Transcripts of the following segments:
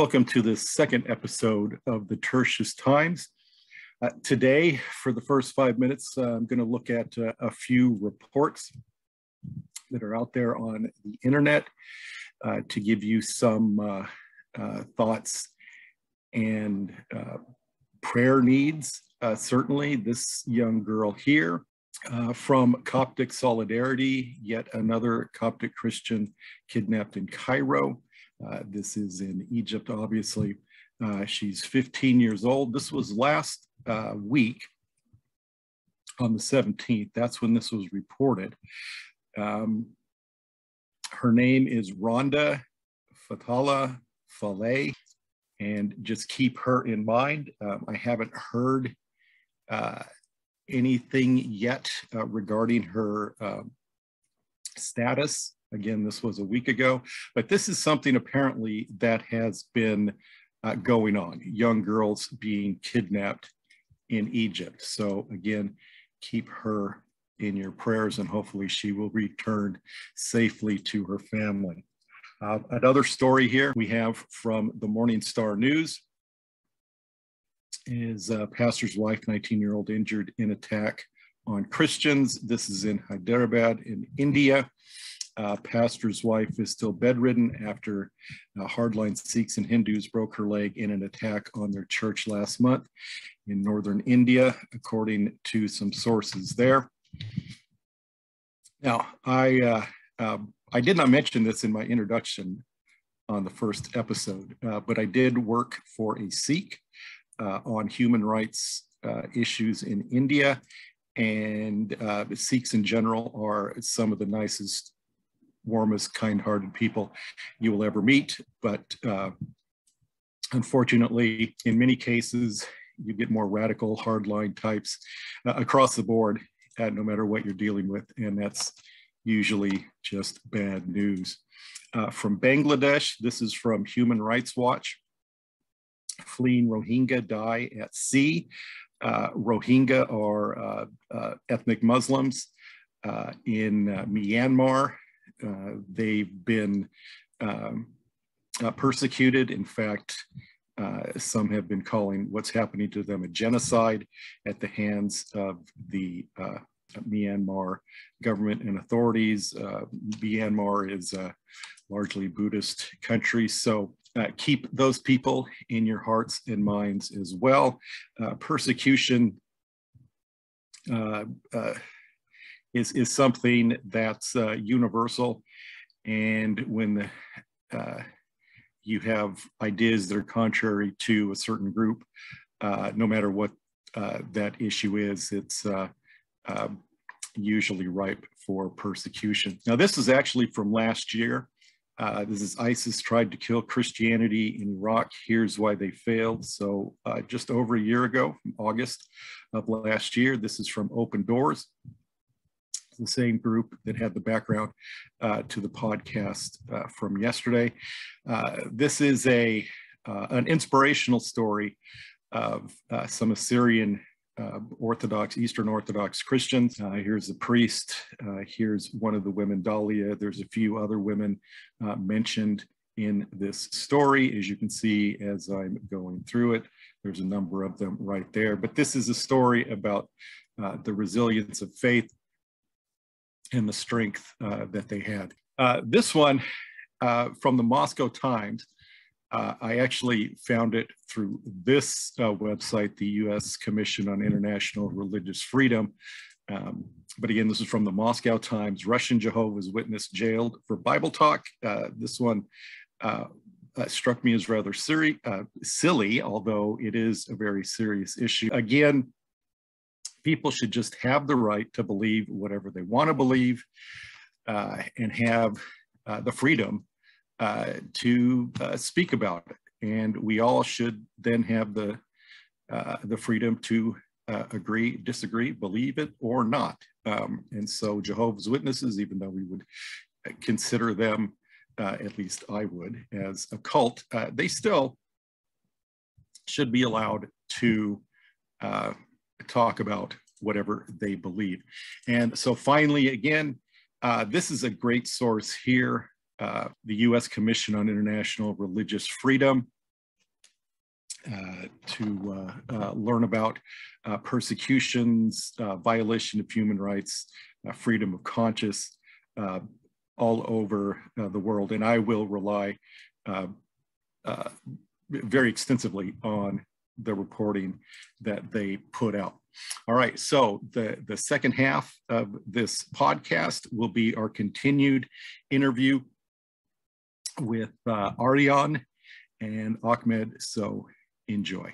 Welcome to the second episode of the Tertius Times. Uh, today, for the first five minutes, uh, I'm going to look at uh, a few reports that are out there on the internet uh, to give you some uh, uh, thoughts and prayer needs. certainly, this young girl here from Coptic Solidarity, yet another Coptic Christian kidnapped in Cairo. Uh, this is in Egypt, obviously. Uh, she's 15 years old. This was last uh, week on the 17th. That's when this was reported. Um, her name is Rhonda Fatala Faleh, and just keep her in mind. Um, I haven't heard uh, anything yet uh, regarding her um, status Again, this was a week ago, but this is something apparently that has been uh, going on, young girls being kidnapped in Egypt. So again, keep her in your prayers and hopefully she will return safely to her family. Uh, another story here we have from the Morning Star News is a pastor's wife, 19-year-old injured in attack on Christians. This is in Hyderabad in India. Uh, pastor's wife is still bedridden after uh, hardline Sikhs and Hindus broke her leg in an attack on their church last month in northern India, according to some sources there. Now, I, uh, um, I did not mention this in my introduction on the first episode, uh, but I did work for a Sikh uh, on human rights uh, issues in India and uh, Sikhs in general are some of the nicest warmest, kind-hearted people you will ever meet. But uh, unfortunately, in many cases, you get more radical, hardline types uh, across the board, uh, no matter what you're dealing with. And that's usually just bad news. Uh, from Bangladesh, this is from Human Rights Watch. Fleeing Rohingya die at sea. Uh, Rohingya are uh, ethnic Muslims in Myanmar uh, they've been um, uh, persecuted. In fact, uh, some have been calling what's happening to them a genocide at the hands of the Myanmar government and authorities. Myanmar is a largely Buddhist country, so uh, keep those people in your hearts and minds as well. Uh, persecution uh, is, is something that's uh, universal. And when uh, you have ideas that are contrary to a certain group, uh, no matter what uh, that issue is, it's uh, um, usually ripe for persecution. Now, this is actually from last year. Uh, this is ISIS tried to kill Christianity in Iraq. Here's why they failed. So uh, just over a year ago, August of last year, this is from Open Doors the same group that had the background uh, to the podcast uh, from yesterday. Uh, this is a uh, an inspirational story of uh, some Assyrian Orthodox, Eastern Orthodox Christians. here's a priest. here's one of the women, Dahlia. There's a few other women mentioned in this story. As you can see, as I'm going through it, there's a number of them right there. But this is a story about uh, the resilience of faith and the strength uh, that they had. Uh, this one uh, from the Moscow Times, uh, I actually found it through this uh, website, the U.S. Commission on International Religious Freedom. Um, but again, this is from the Moscow Times. Russian Jehovah's Witness jailed for Bible talk. Uh, this one struck me as rather silly, although it is a very serious issue. Again, people should just have the right to believe whatever they want to believe uh, and have uh, the freedom uh, to uh, speak about it. And we all should then have the, uh, the freedom to uh, agree, disagree, believe it or not. Um, and so Jehovah's Witnesses, even though we would consider them, at least I would, as a cult, they still should be allowed to talk about whatever they believe. And so finally, again, uh, this is a great source here, uh, the U.S. Commission on International Religious Freedom. uh, to uh, uh, learn about uh, persecutions, violation of human rights, freedom of conscience all over the world. And I will rely very extensively on the reporting that they put out. All right, so the, the second half of this podcast will be our continued interview with uh, Aryan and Ahmed. So enjoy.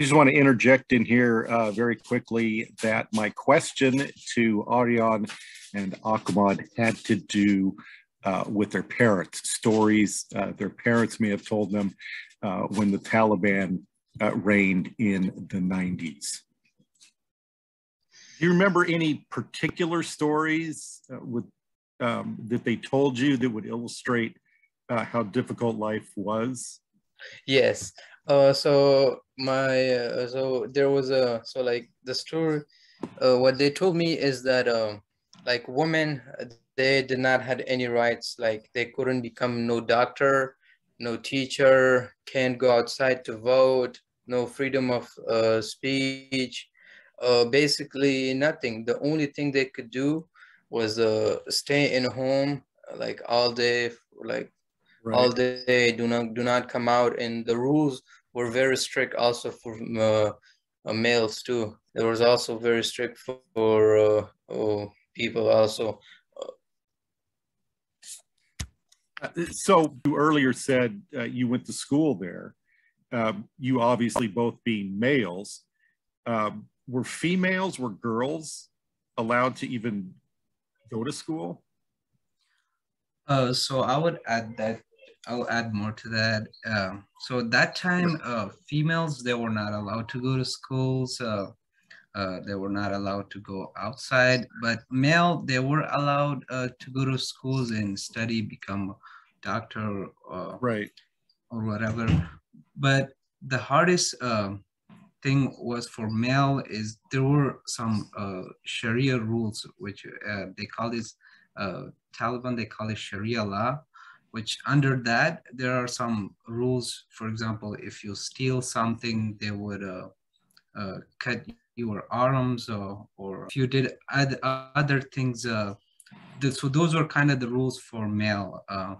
I just want to interject in here uh, very quickly that my question to Aryan and Ahmad had to do uh, with their parents, stories uh, their parents may have told them uh, when the Taliban uh, reigned in the 90s. Do you remember any particular stories uh, with, um, that they told you that would illustrate uh, how difficult life was? Yes. Uh, so my so there was a so like the story. What they told me is that uh, like women they did not had any rights. Like they couldn't become no doctor, no teacher, can't go outside to vote, no freedom of uh, speech. Uh, basically nothing. The only thing they could do was uh, stay in home like all day, like right. all day do not do not come out and the rules were very strict also for uh, uh, males too there was also very strict for, for uh, oh, people also uh, so you earlier said uh, you went to school there um, you obviously both being males um, were females were girls allowed to even go to school uh, so I would add that I'll add more to that. Um, so that time, uh, females they were not allowed to go to schools. Uh, uh, they were not allowed to go outside. But male, they were allowed uh, to go to schools and study, become a doctor, uh, right, or whatever. But the hardest um, thing was for male is there were some uh, Sharia rules, which they call this Taliban. They call it Sharia law which under that there are some rules for example if you steal something they would uh, uh, cut your arms or, or if you did add other things uh, so those were kind of the rules for male uh.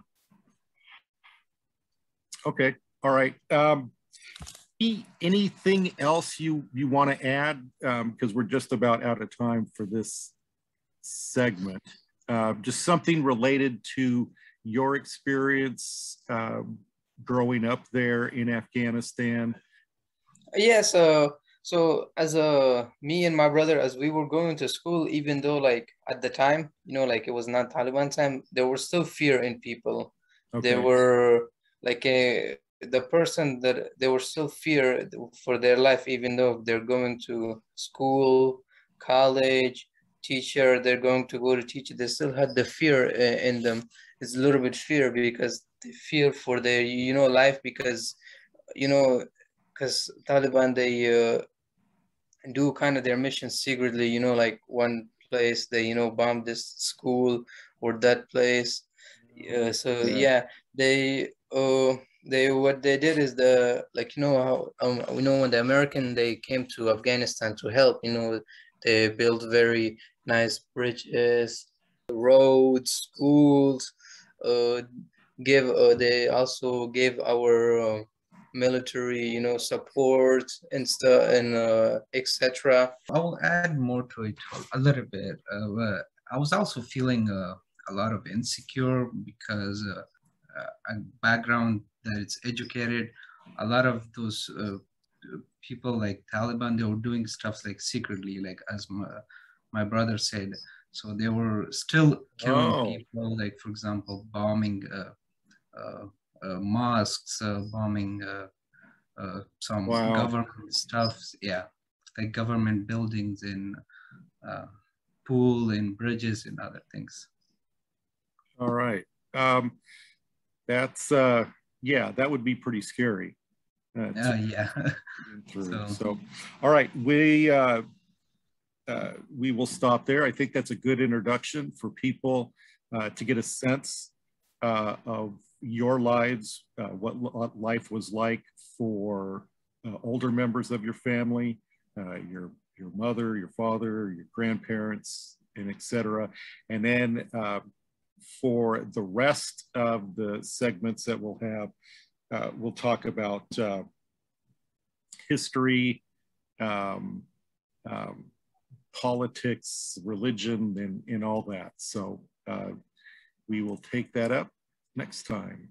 okay all right um, anything else you you want to add because um, we're just about out of time for this segment uh, just something related to your experience uh, growing up there in Afghanistan? Yes. Uh, so as a me and my brother, as we were going to school, even though like at the time, you know, like it was not Taliban time, there was still fear in people. Okay. There were like a the person that they were still fear for their life, even though they're going to school, college, teacher, they're going to go to teach. They still had the fear uh, in them It's a little bit fear because they fear for their you know life because you know because Taliban they uh, do kind of their mission secretly you know like one place they you know bomb this school or that place uh, so yeah. yeah they uh they what they did is the like you know how um, we know when the American they came to Afghanistan to help you know they built very nice bridges roads schools uh, give uh, they also gave our uh, military you know support and stuff and uh, etc i will add more to it a little bit uh, i was also feeling uh, a lot of insecure because uh, uh, a background that it's educated a lot of those uh, people like taliban they were doing stuff like secretly like as my, my brother said so they were still killing oh. people, like for example, bombing uh, uh mosques, uh, bombing uh, some wow. government stuff. Yeah, like government buildings in Kabul and bridges and other things. All right. Um, that's uh, yeah, that would be pretty scary. Uh, yeah. so. so, all right, we uh, uh, we will stop there. I think that's a good introduction for people uh, to get a sense uh, of your lives, uh, what, life was like for uh, older members of your family, uh, your your mother, your father, your grandparents, and etc. And then uh, for the rest of the segments that we'll have, uh, we'll talk about uh, history, um, um, politics, religion, and, and all that. So we will take that up next time.